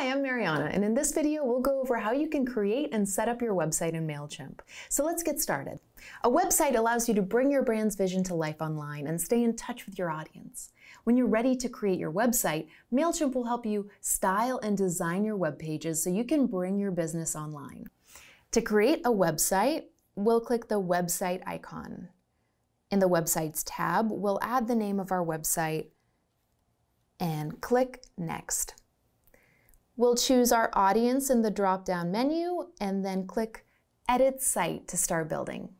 Hi, I'm Mariana, and in this video, we'll go over how you can create and set up your website in MailChimp. So let's get started. A website allows you to bring your brand's vision to life online and stay in touch with your audience. When you're ready to create your website, MailChimp will help you style and design your web pages so you can bring your business online. To create a website, we'll click the website icon. In the Websites tab, we'll add the name of our website and click Next. We'll choose our audience in the drop-down menu and then click Edit Site to start building.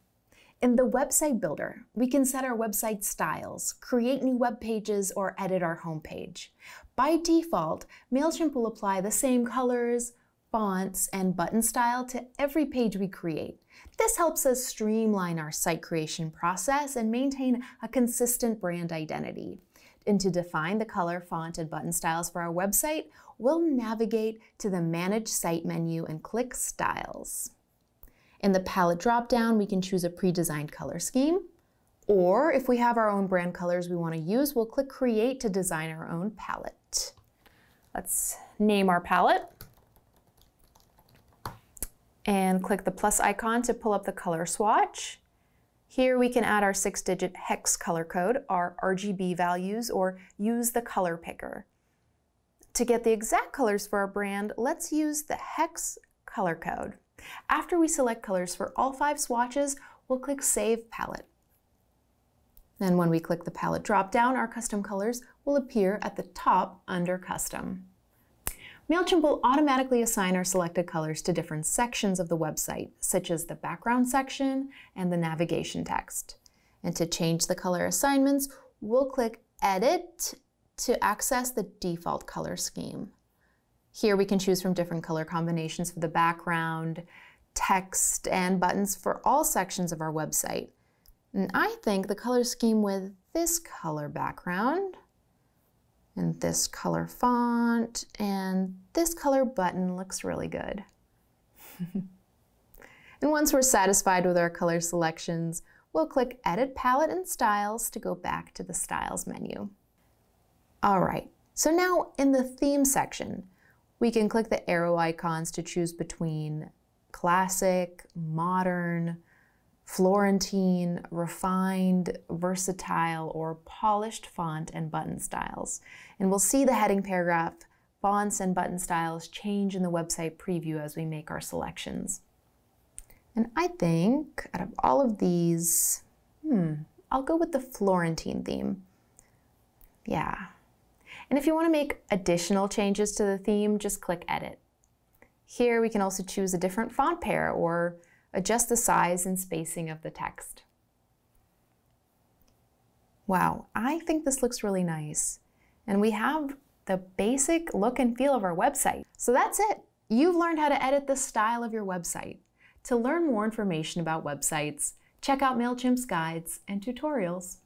In the Website Builder, we can set our website styles, create new web pages, or edit our homepage. By default, MailChimp will apply the same colors, fonts, and button style to every page we create. This helps us streamline our site creation process and maintain a consistent brand identity. And to define the color, font, and button styles for our website, we'll navigate to the Manage Site menu and click Styles. In the palette dropdown, we can choose a pre-designed color scheme, or if we have our own brand colors we want to use, we'll click Create to design our own palette. Let's name our palette and click the plus icon to pull up the color swatch. Here we can add our six-digit hex color code, our RGB values, or use the color picker. To get the exact colors for our brand, let's use the hex color code. After we select colors for all five swatches, we'll click Save Palette. Then when we click the palette drop-down, our custom colors will appear at the top under Custom. MailChimp will automatically assign our selected colors to different sections of the website, such as the background section and the navigation text. And to change the color assignments, we'll click Edit to access the default color scheme. Here we can choose from different color combinations for the background, text, and buttons for all sections of our website. And I think the color scheme with this color background, and this color font, and this color button looks really good. and once we're satisfied with our color selections, we'll click Edit Palette and Styles to go back to the Styles menu. All right, so now in the Theme section, we can click the arrow icons to choose between classic, modern, Florentine, refined, versatile, or polished font and button styles. And we'll see the heading paragraph, fonts and button styles change in the website preview as we make our selections. And I think out of all of these, hmm, I'll go with the Florentine theme. Yeah, and if you want to make additional changes to the theme, just click Edit. Here we can also choose a different font pair or adjust the size and spacing of the text. Wow, I think this looks really nice. And we have the basic look and feel of our website. So that's it. You've learned how to edit the style of your website. To learn more information about websites, check out MailChimp's guides and tutorials.